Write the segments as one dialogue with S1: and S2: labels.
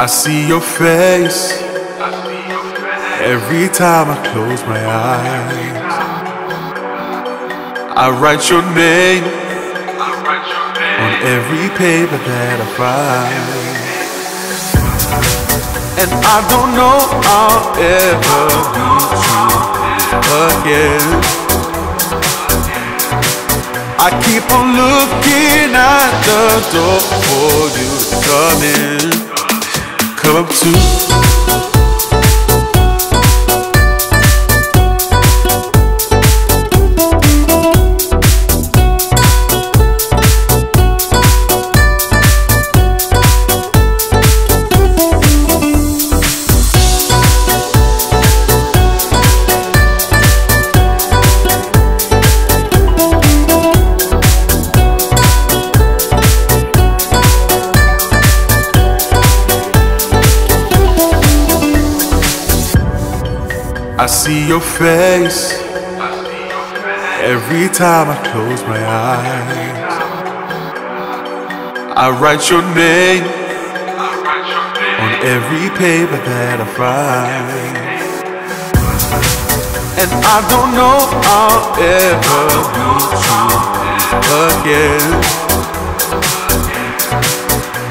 S1: I see your face every time I close my eyes. I write your name on every paper that I find. And I don't know I'll ever meet you again. I keep on looking at the door for you to come in up to I see your face every time I close my eyes. I write your name on every paper that I find. And I don't know I'll ever meet you again.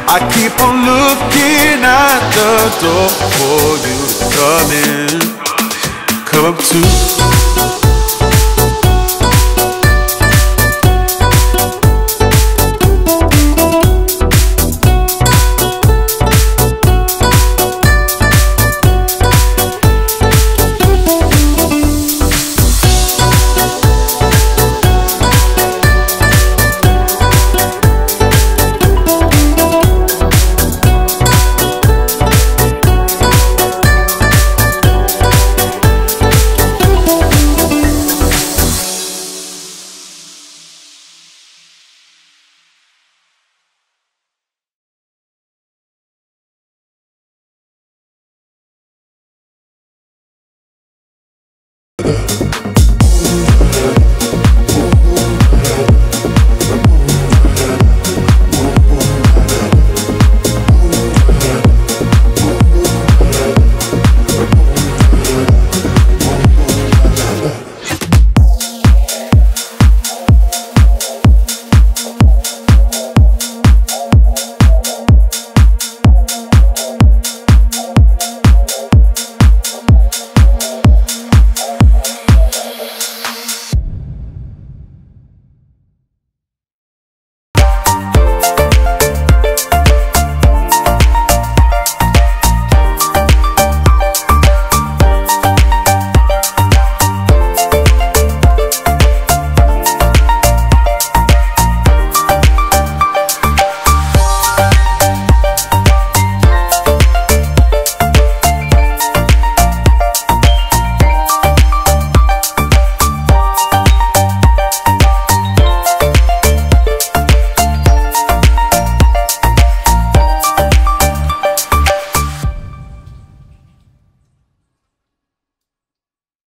S1: I keep on looking at the door for you to come in up to